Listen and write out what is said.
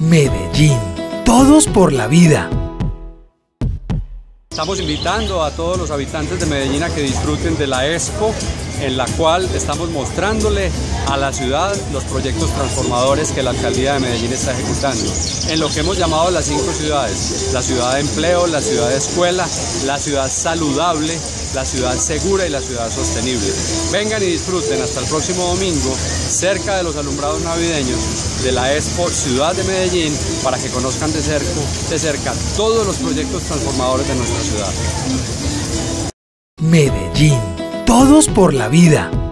Medellín. Todos por la vida. Estamos invitando a todos los habitantes de Medellín a que disfruten de la Expo, en la cual estamos mostrándole a la ciudad los proyectos transformadores que la alcaldía de Medellín está ejecutando, en lo que hemos llamado las cinco ciudades, la ciudad de empleo, la ciudad de escuela, la ciudad saludable, la ciudad segura y la ciudad sostenible. Vengan y disfruten hasta el próximo domingo, cerca de los alumbrados navideños de la Expo Ciudad de Medellín, para que conozcan de cerca, de cerca todos los proyectos transformadores de nuestra ciudad. Medellín. Todos por la vida.